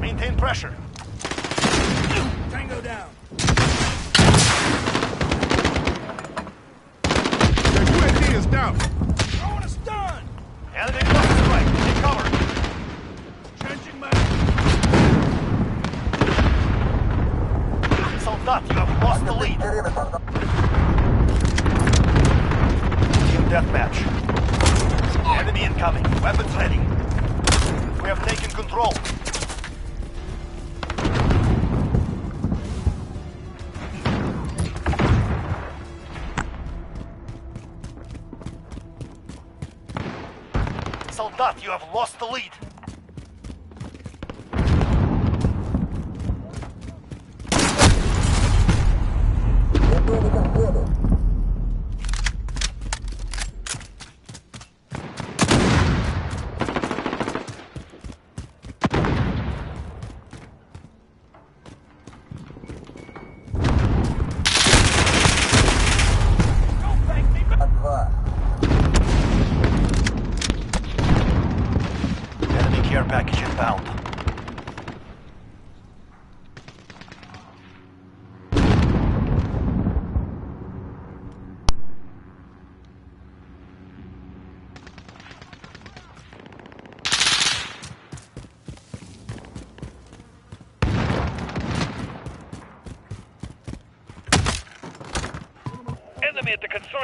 Maintain pressure. Tango down. солдат, you have lost the lead.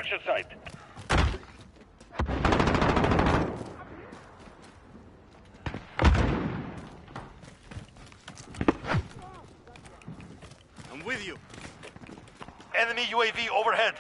Construction site. I'm with you. Enemy UAV overhead.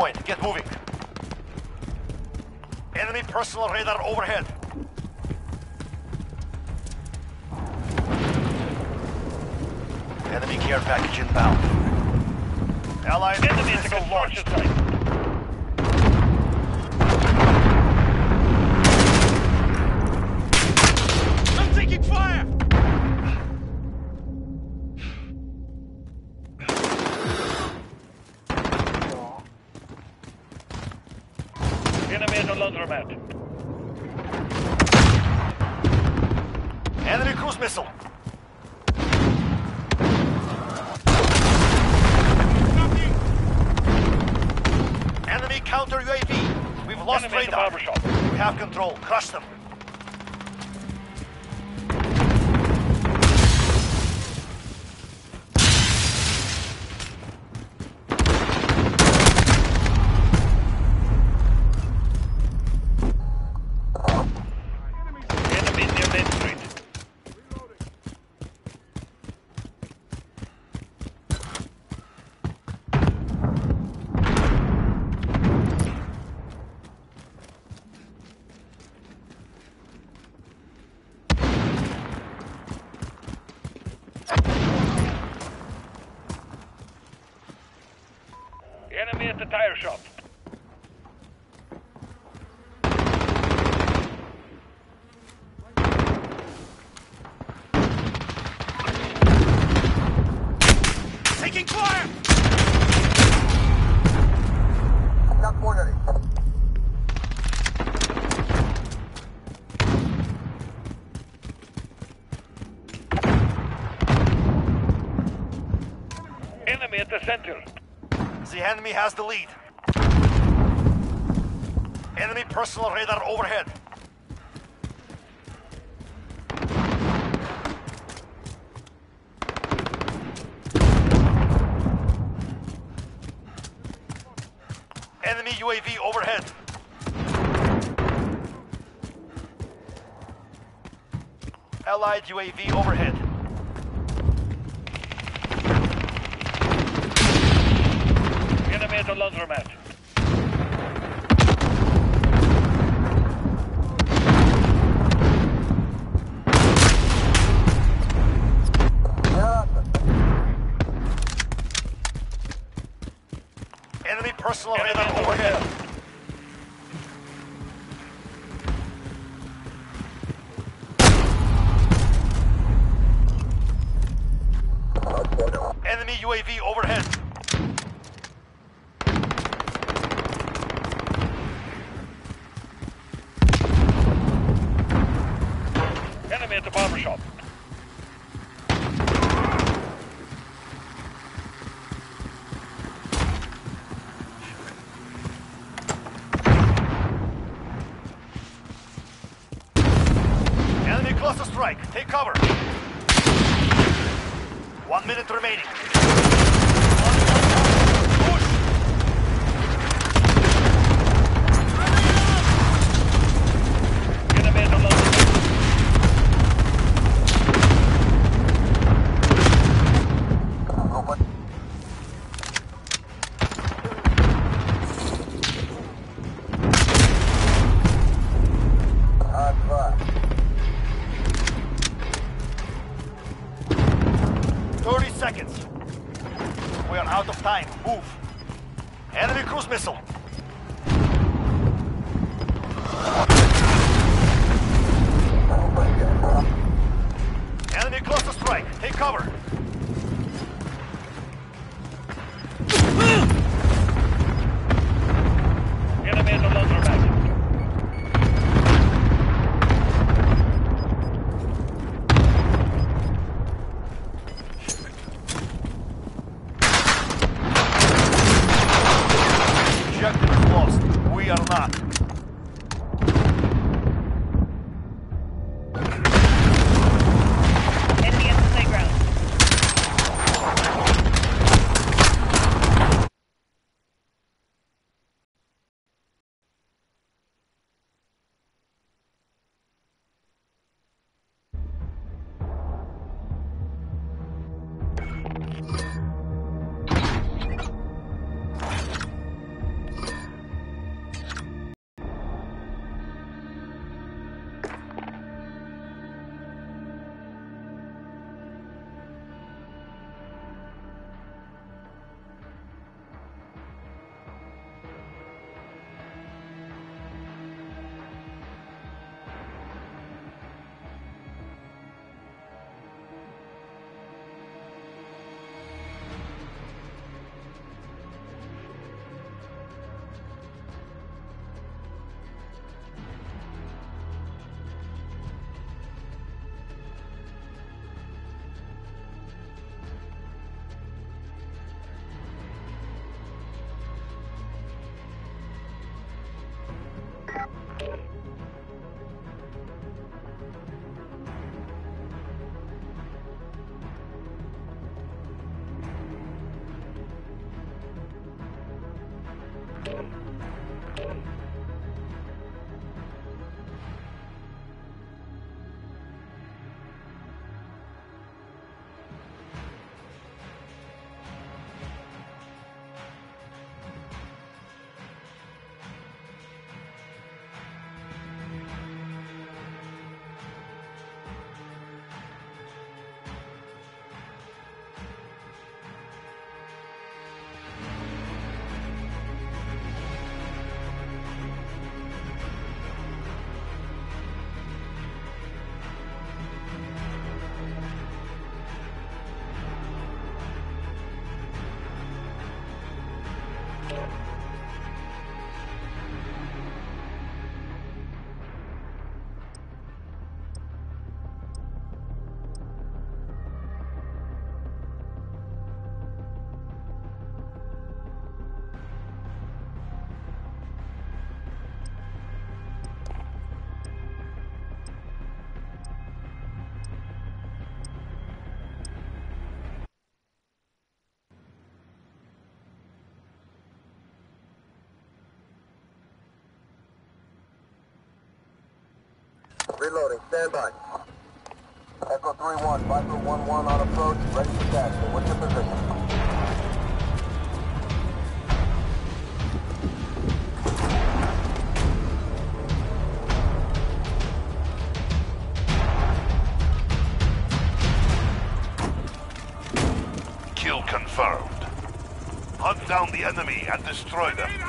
point. Get moving. Taking fire! Not cornering. Enemy at the center. The enemy has the lead. Enemy personal radar overhead. UAV overhead. Allied UAV overhead. Enemy at the laundromat. Reloading. Stand by. Echo 3-1, Viper 1-1 on approach. Ready for taxi. What's your position? Kill confirmed. Hunt down the enemy and destroy them.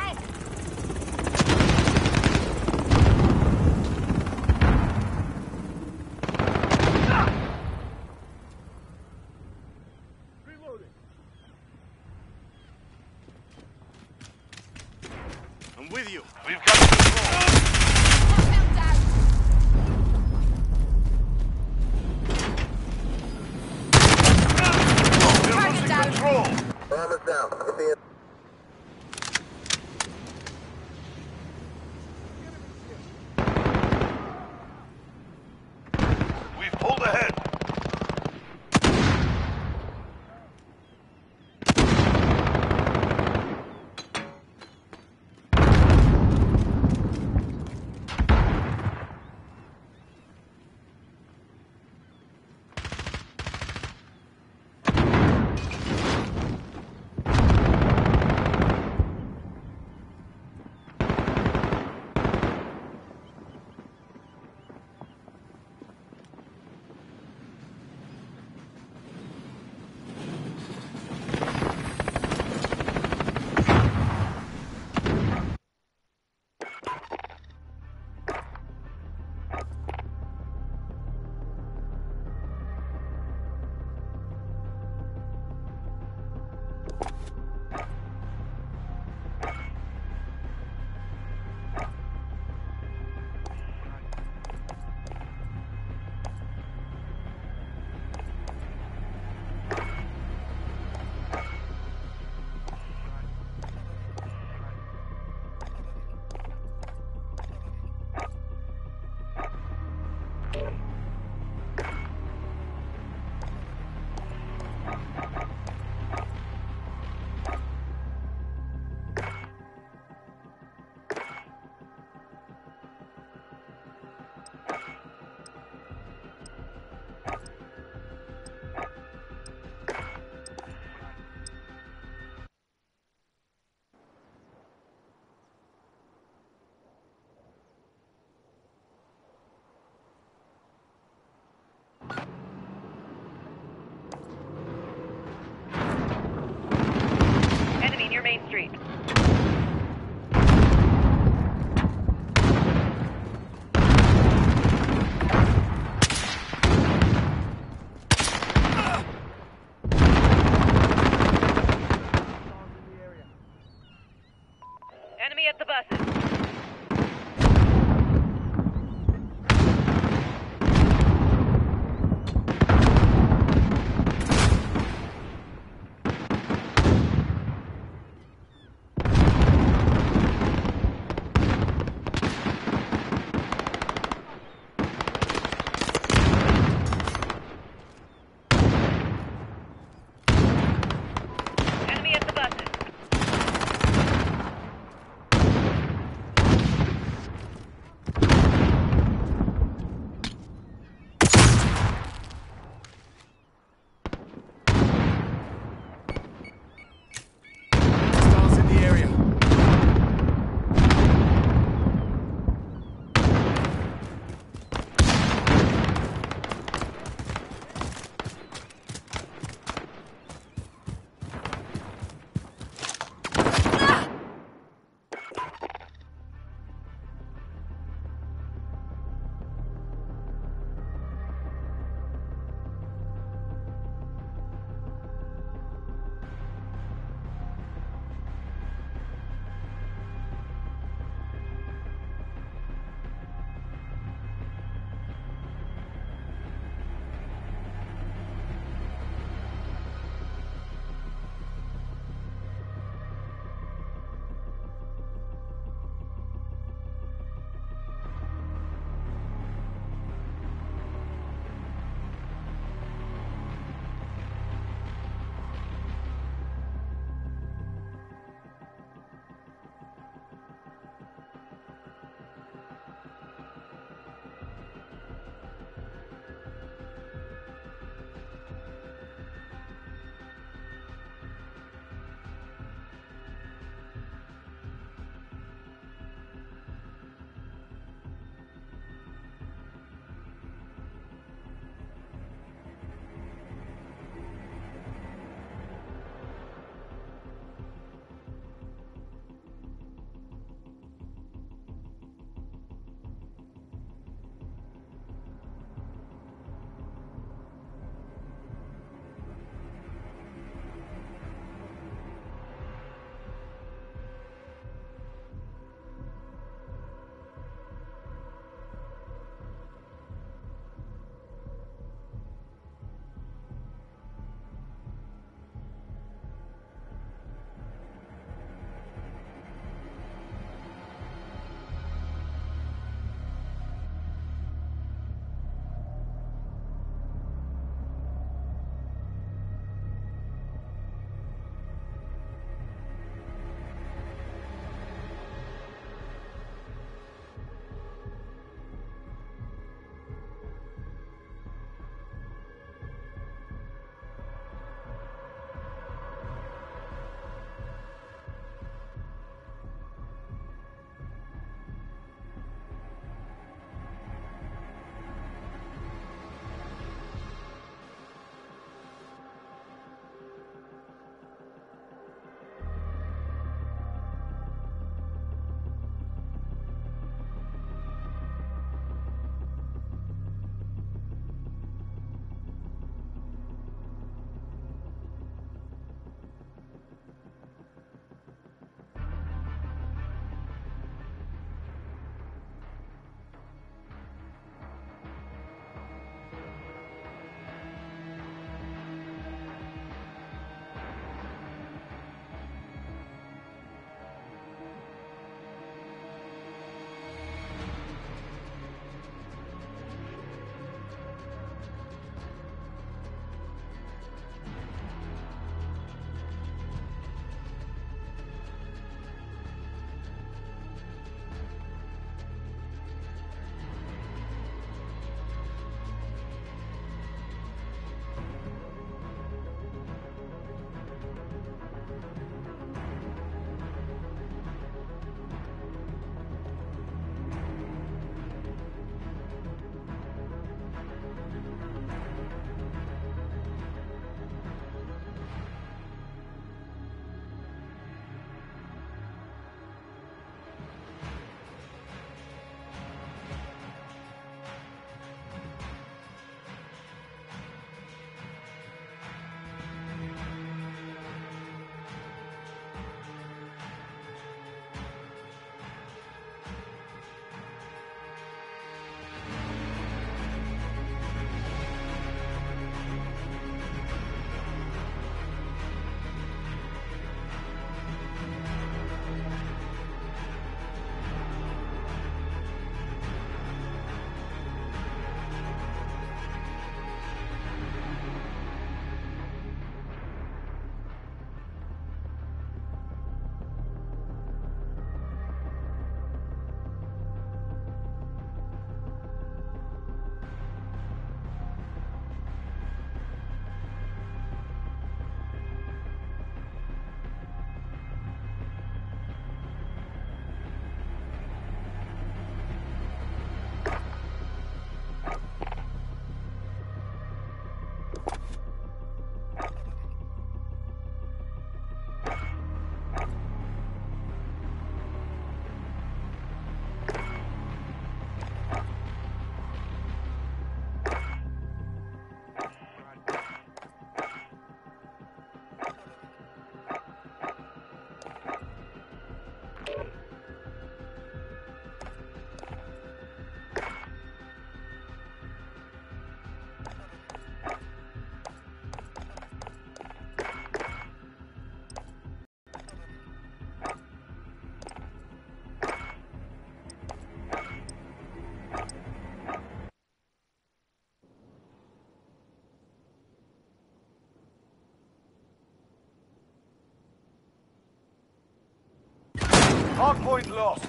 Hardpoint lost.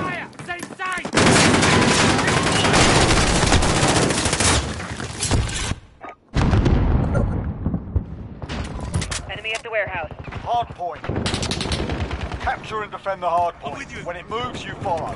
Fire! At the warehouse. Hard point. Capture and defend the hard point. When it moves, you follow.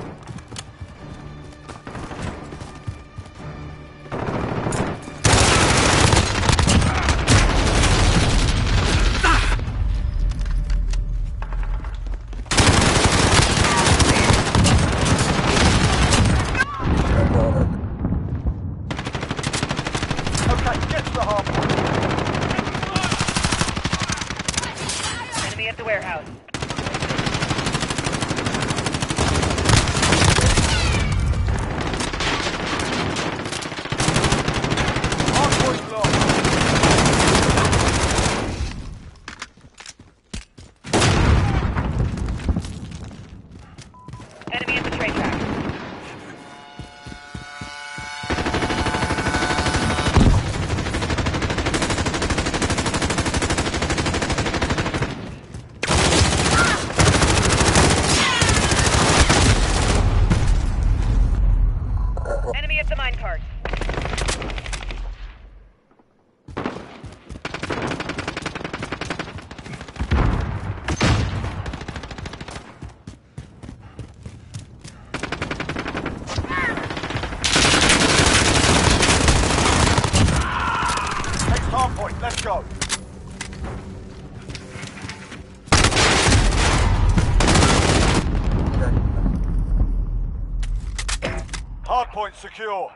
secure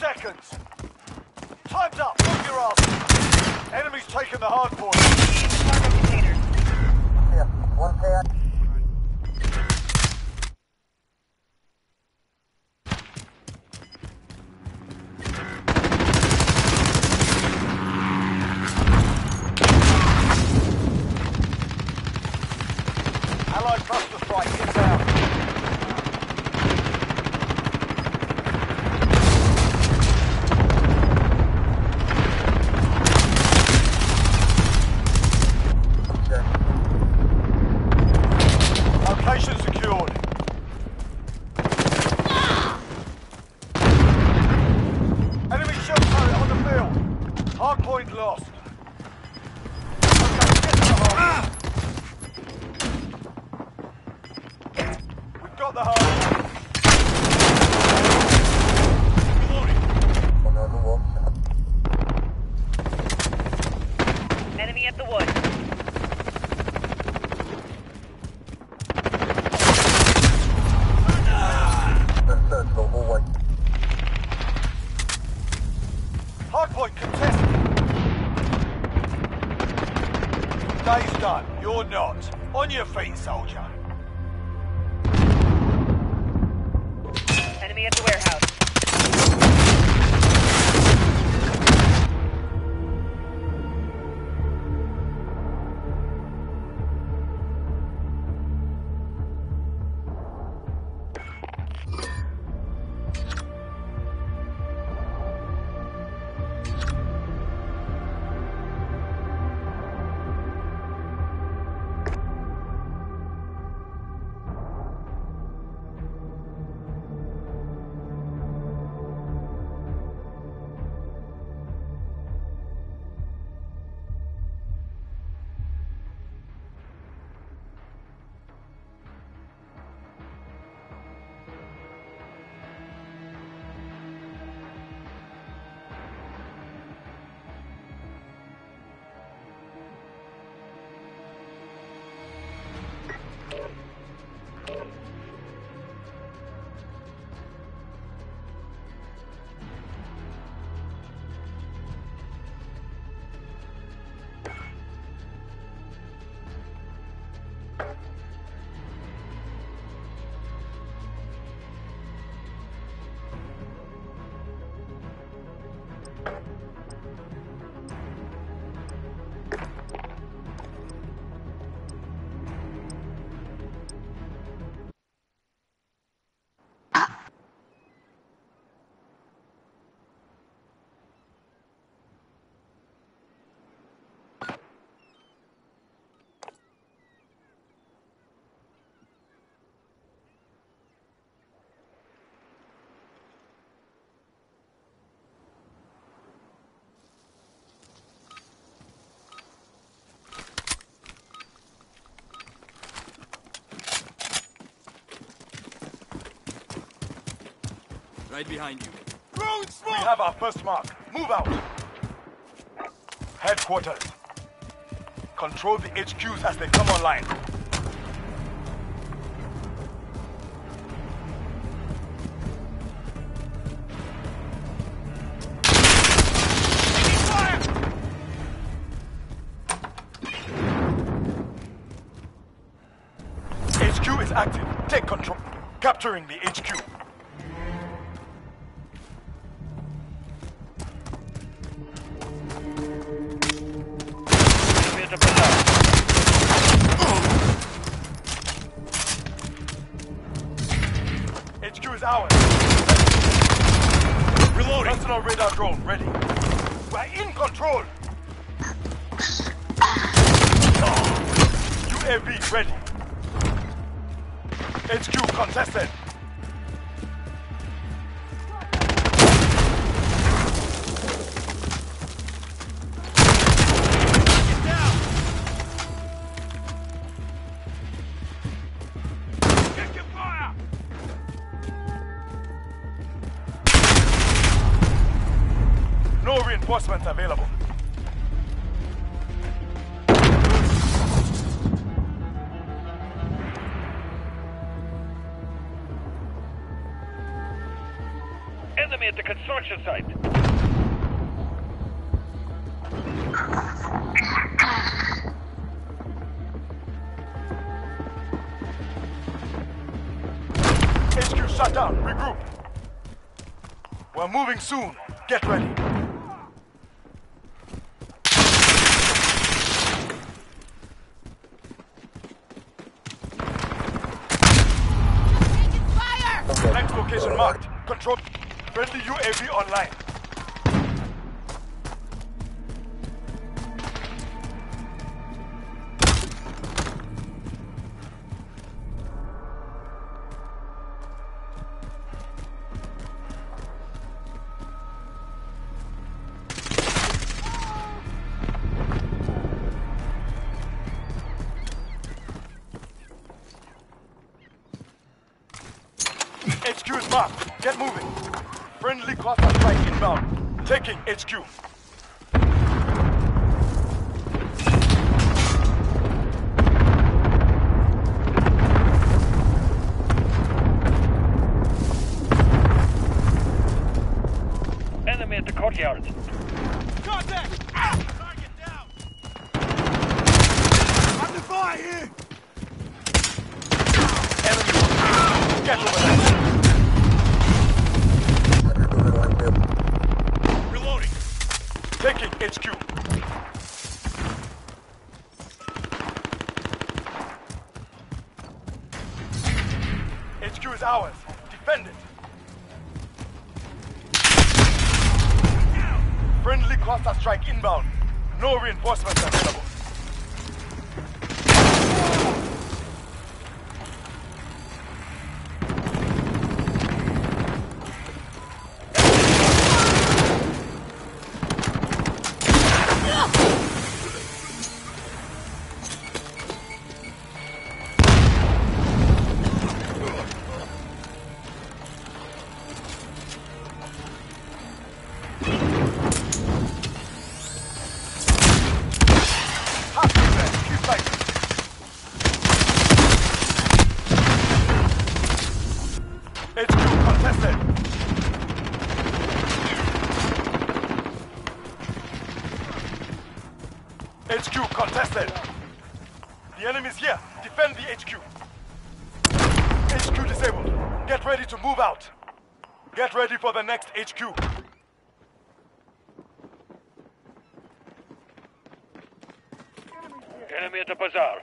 seconds. Time's up. Move your ass. Enemy's taking the hard point. Yeah, one pair. Right behind you. Smoke! We have our first mark. Move out. Headquarters. Control the HQs as they come online. HQ is active. Take control. Capturing the HQ. Construction site. HQ shut down. Regroup. We're moving soon. Get ready. Next location marked. Control. Friendly UAV online. HQ. HQ contested. The enemy's here. Defend the HQ. HQ disabled. Get ready to move out. Get ready for the next HQ. Enemy at the bazaar.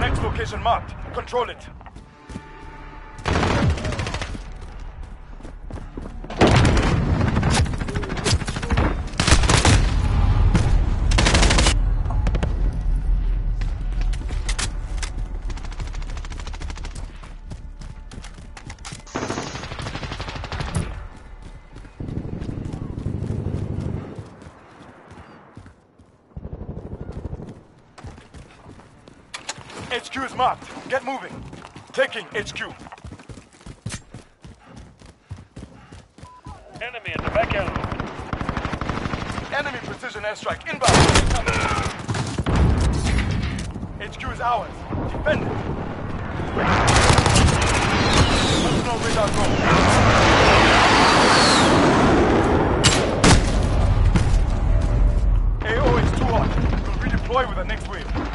Next location marked. Control it. HQ is marked. Get moving. Taking HQ. Enemy at the back alley. Enemy precision airstrike inbound. HQ is ours. Defend it. Personal radar go. AO is too hot. We'll redeploy with the next wave.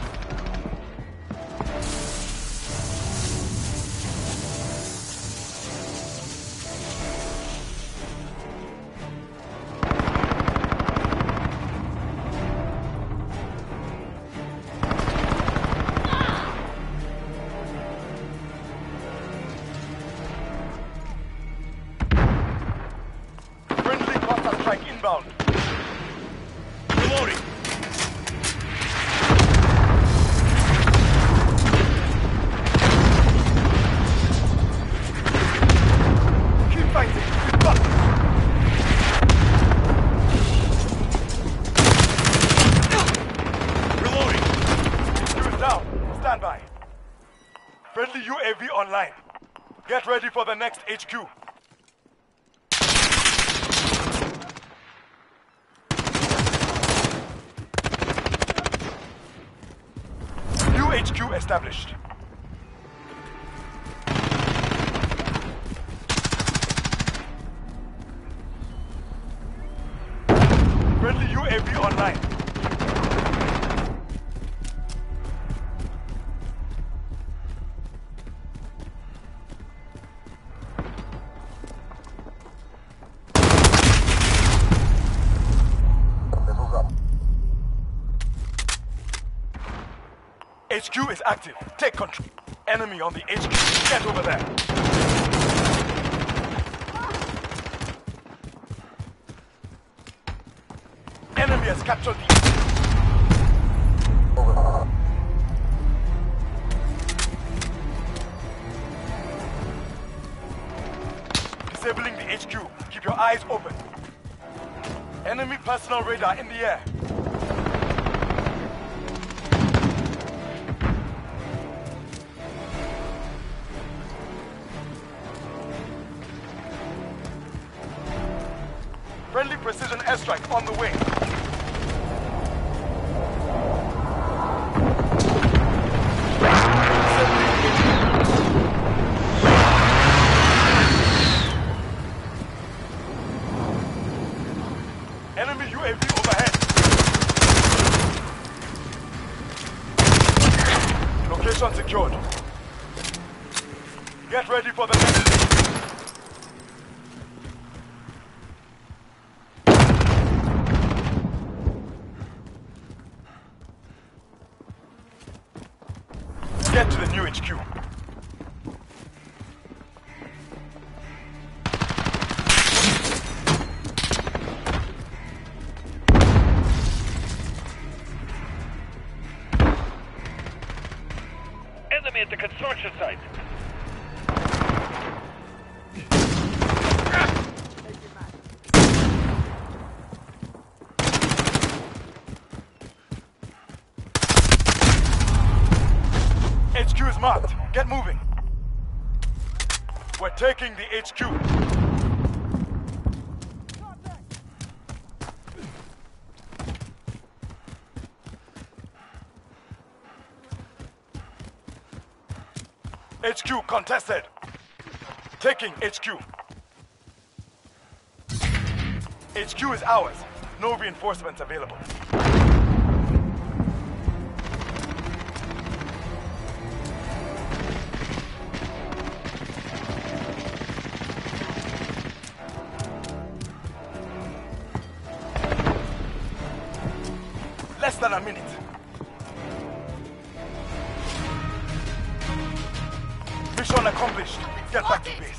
UAV online. HQ is active. Take control. Enemy on the HQ. Get over there. Enemy has captured the... Disabling the HQ. Keep your eyes open. Enemy personal radar in the air. The construction site. HQ is marked. Get moving. We're taking the HQ. HQ contested. Taking HQ. HQ is ours. No reinforcements available. Less than a minute. Accomplished. Get back to base.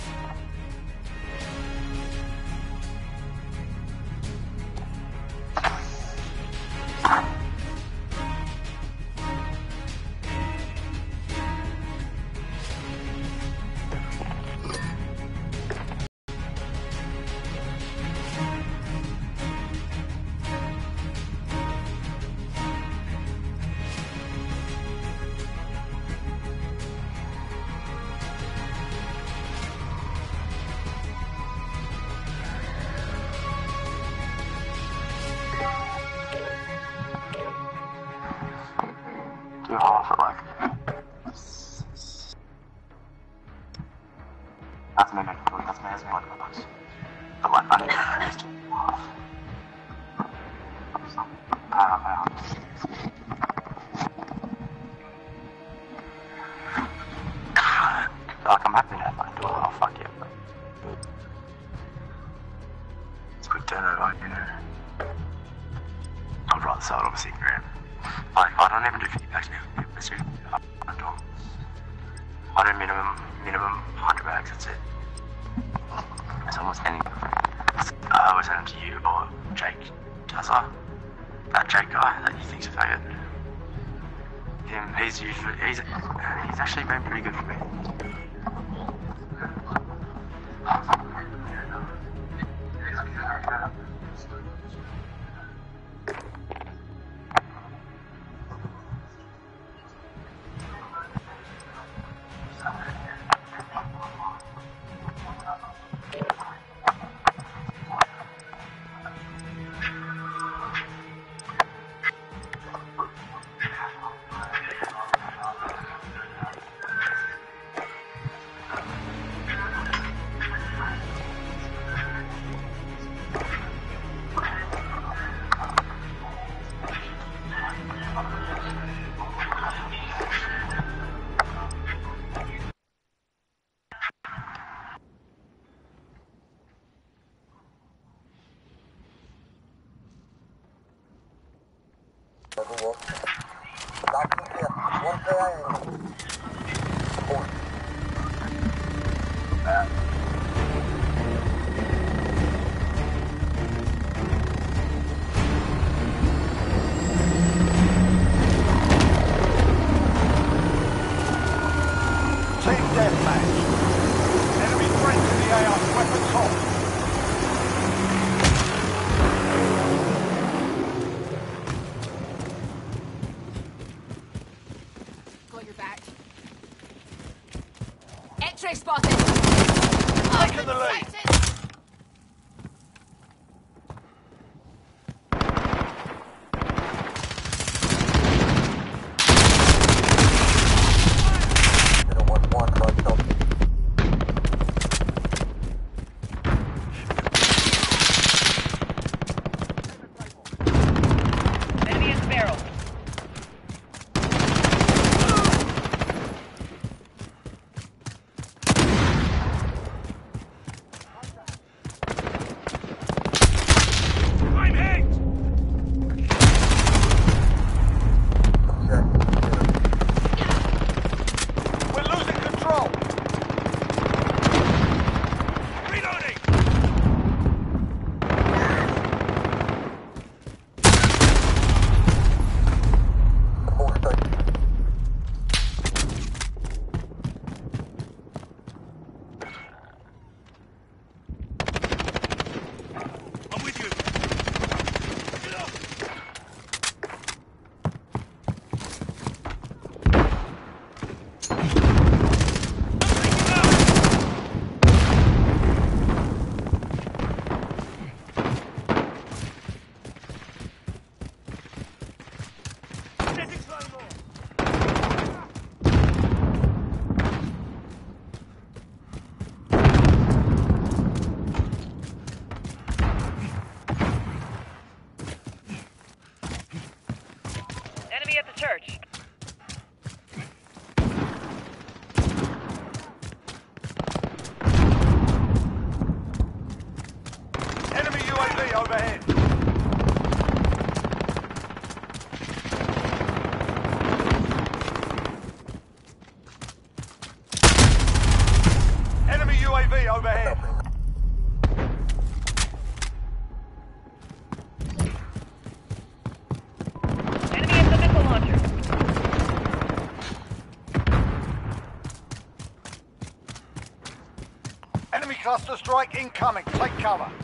Strike incoming. Take cover.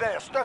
ideias, tá?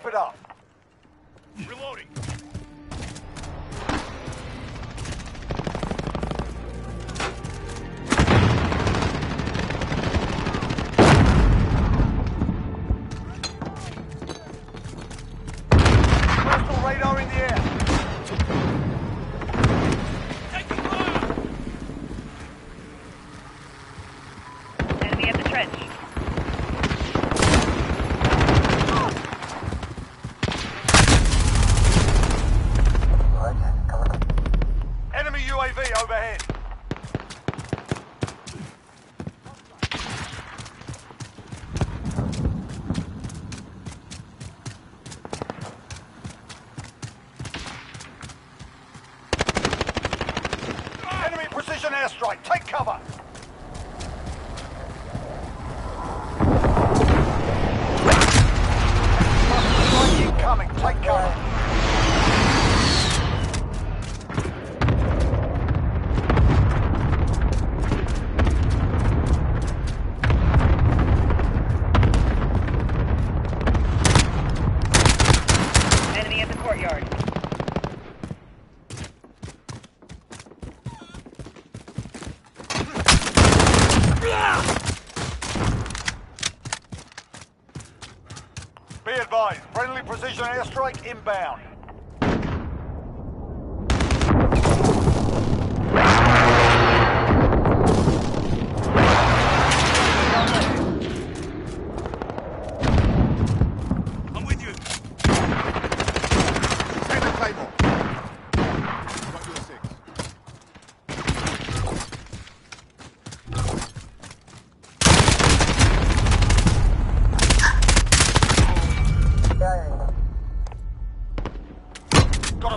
inbound.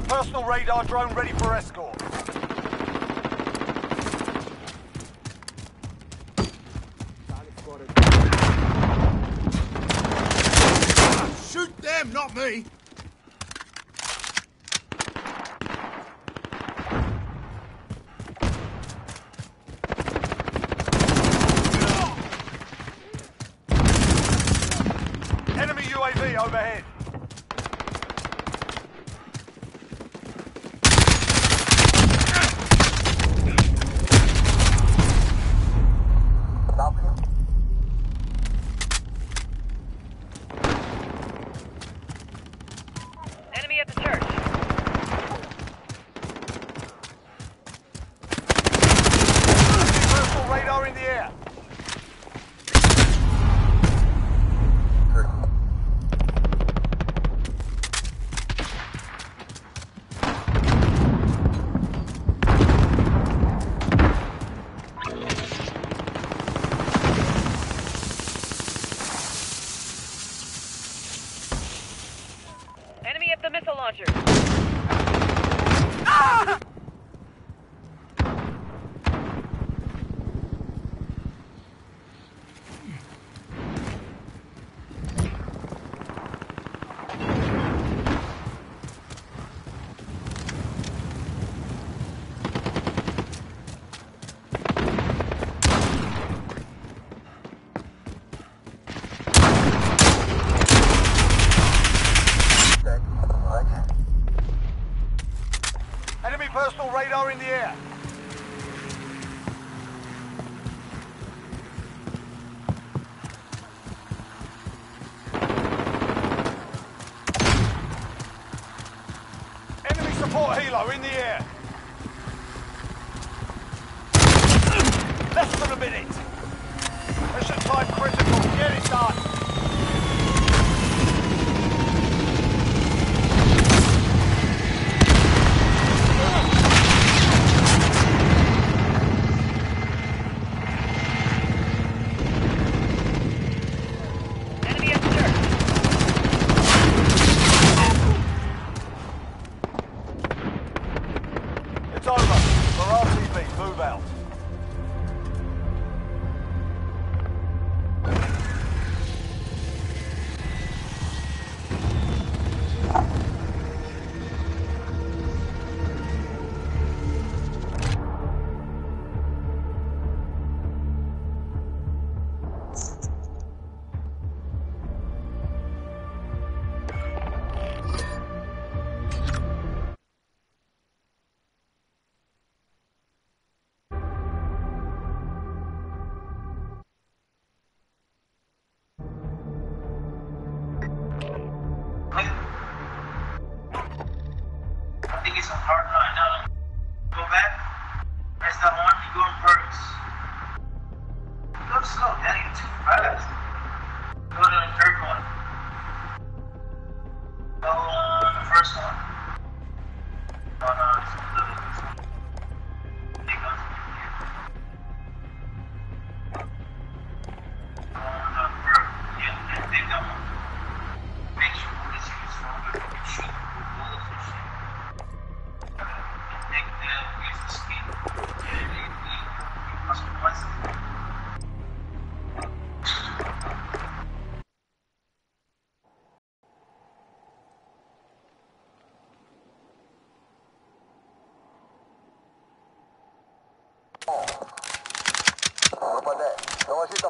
Personal radar drone ready for escort. Shoot them, not me!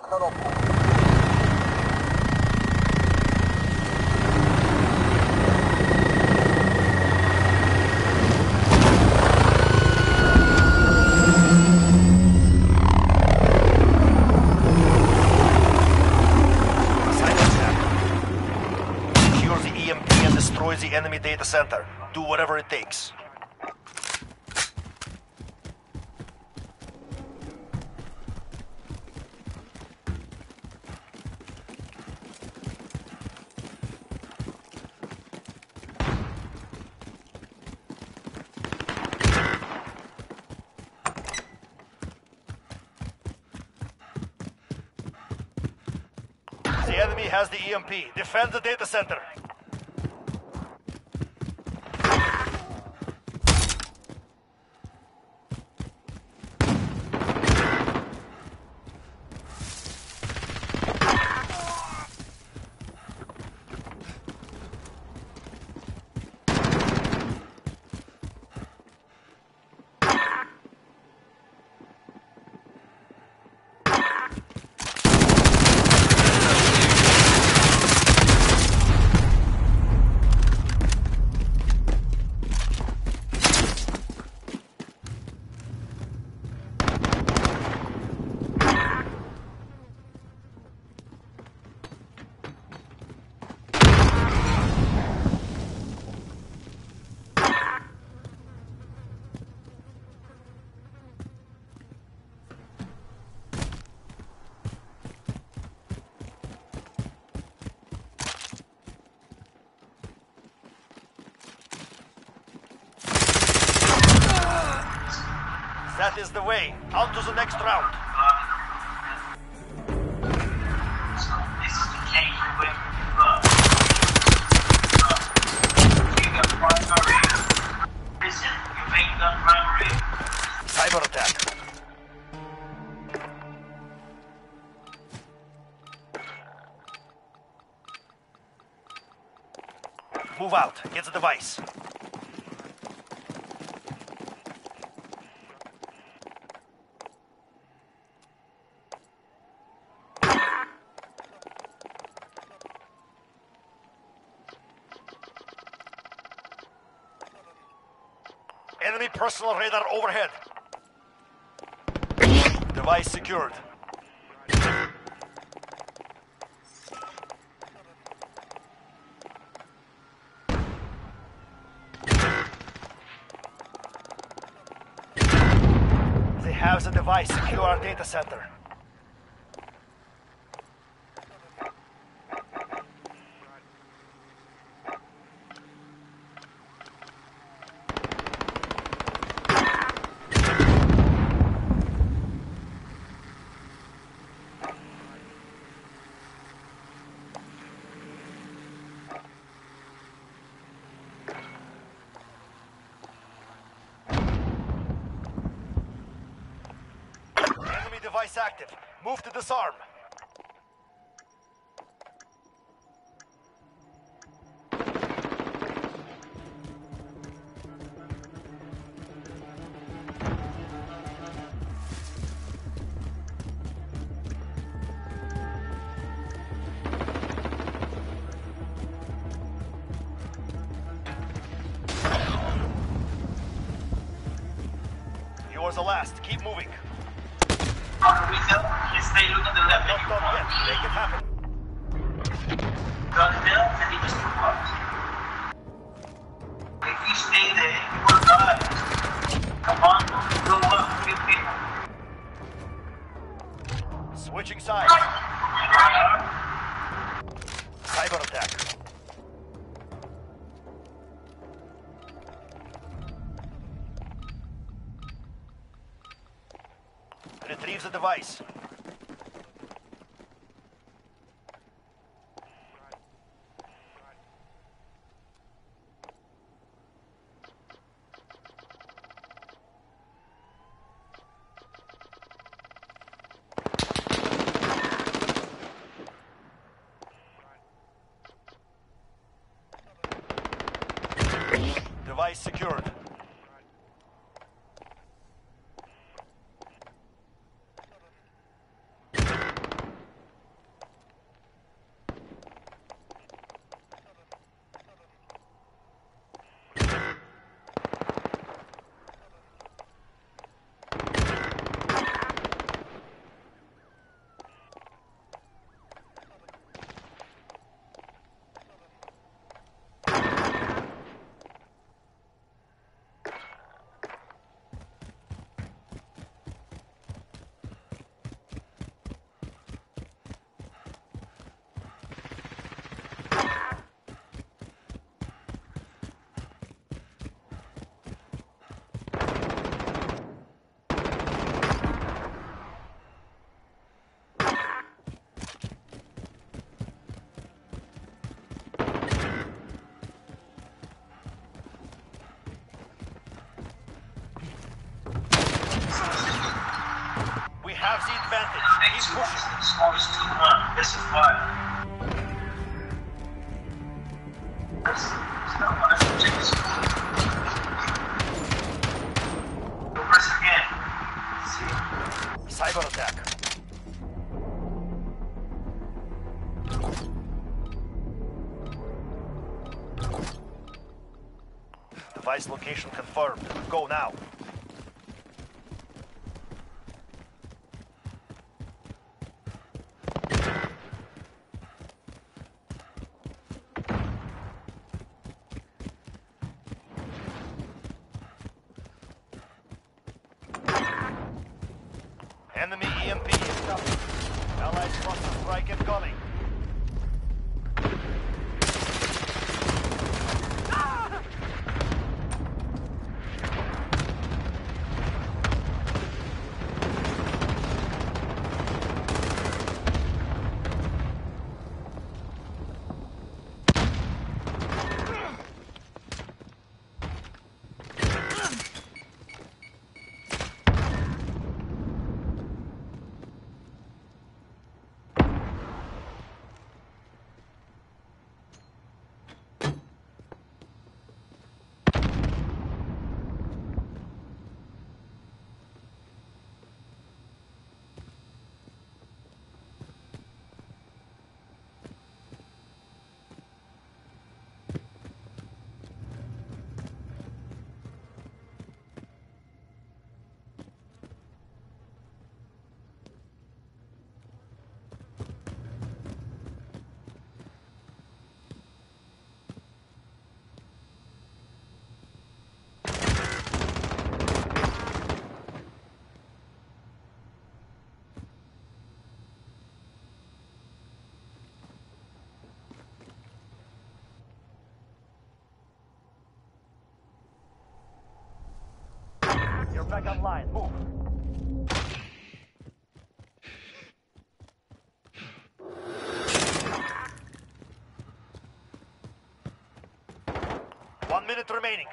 Secure the EMP and destroy the enemy data center. Do whatever it takes. Defend the data center. Is the way. On to the next round. Cyber attack. Move out. Get the device. Personal radar overhead. Device secured. They have the device secure our data center. device active. Move to disarm. base security. have the advantage. He's pushing. This is fire. Press again. Cyber attack. Device location confirmed. Go now. Minute remaining.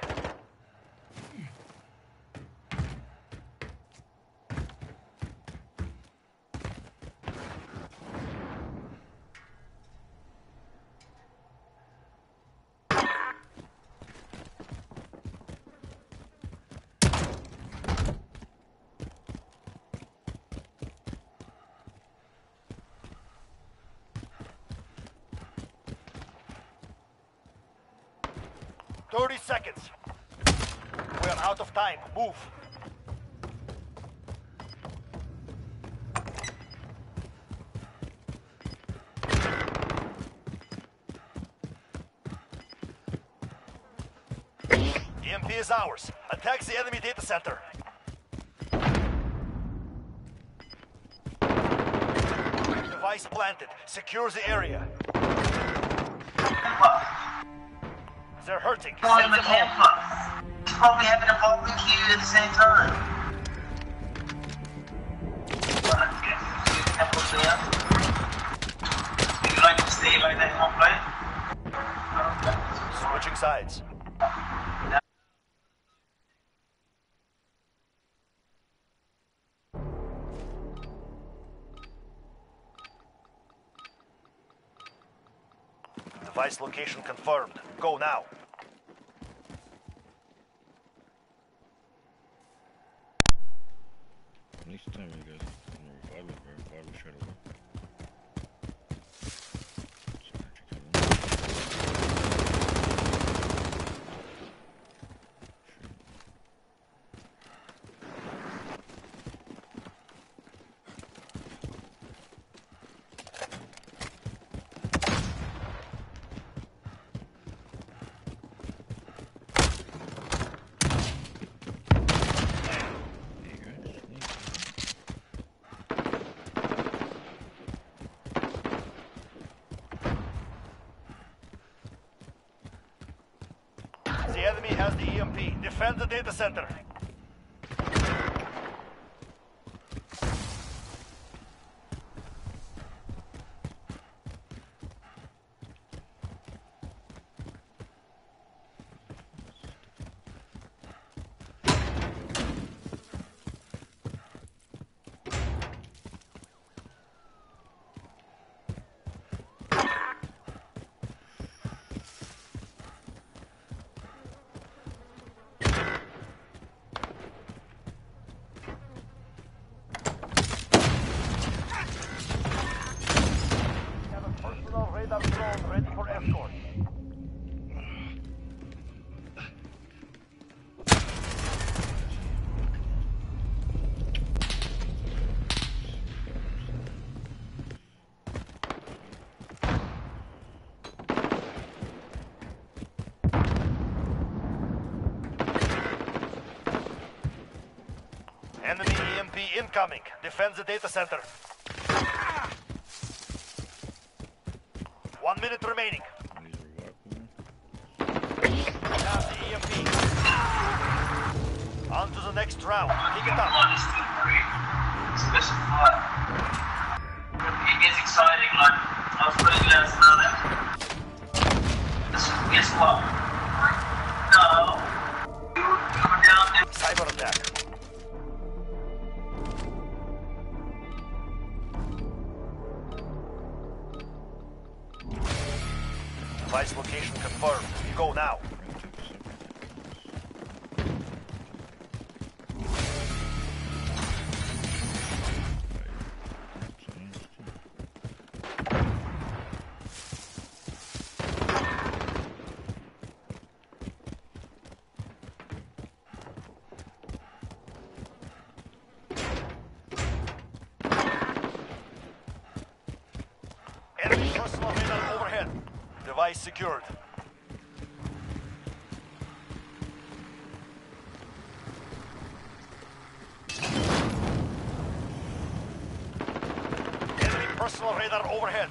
Thirty seconds. We are out of time. Move. EMP is ours. Attack the enemy data center. Device planted. Secure the area. They're hurting. Send the them home. He's probably having a barbecue at the same time. Well, okay. Device location confirmed. Go now. Next time you guys on the revival, bro, revival straight away. Sorry, chicken. There you go. Sneak. The enemy has the EMP. Defend the data center. Have a personal radar drone ready for escort. Enemy EMP incoming. Defend the data center. One minute remaining. Have the EMP. On to the next round. Pick it up. Great. Special fun. Secured. Enemy personal radar overhead.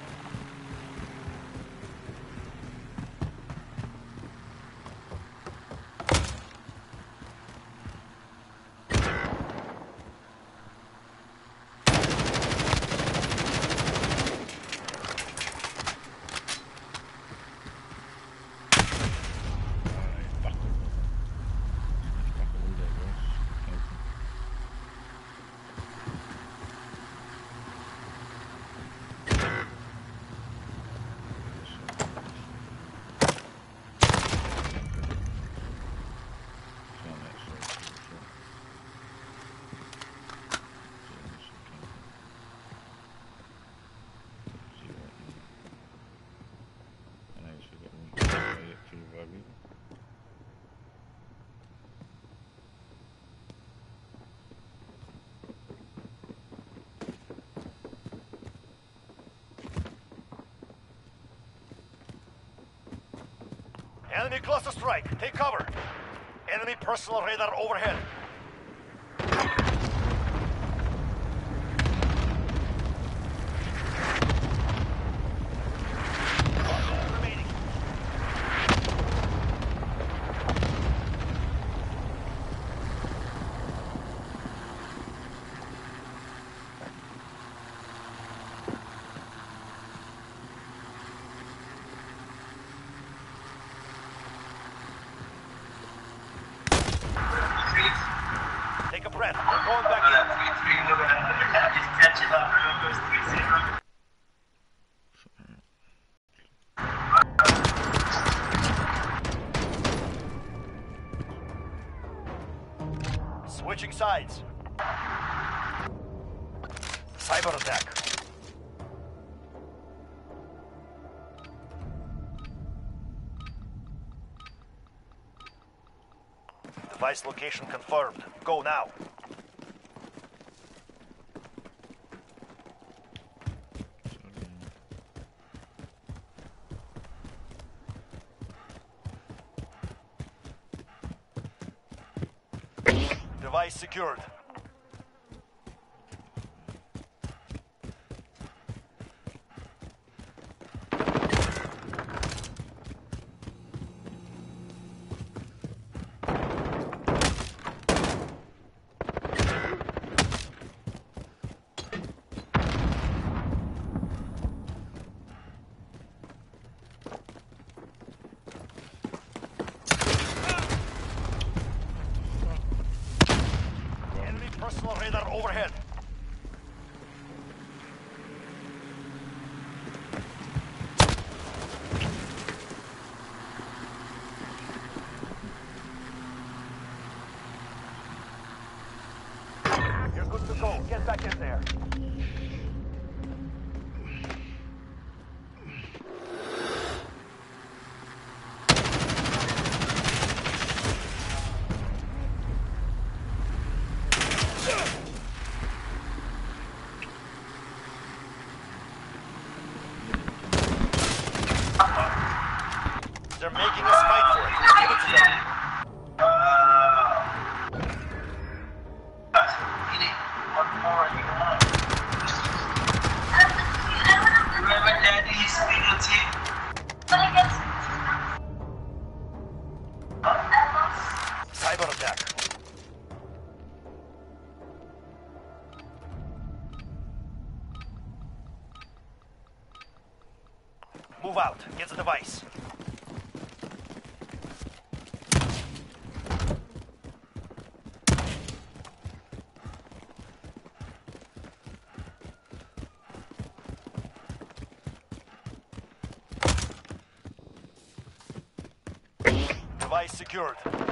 Enemy cluster strike. Take cover. Enemy personal radar overhead. Device location confirmed. Go now. Device secured. Secured.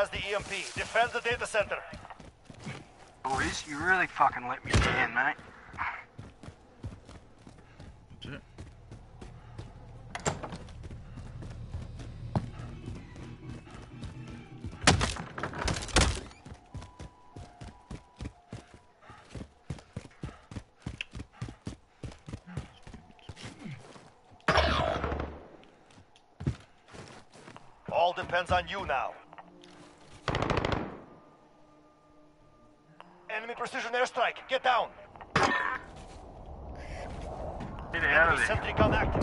Has the EMP. Defend the data center. Boys, you really fucking let me in, mate. All depends on you now. Enemy precision airstrike. Get down. Get out of Enemy sentry gun active.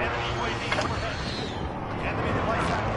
Enemy UAV overhead. Enemy device active.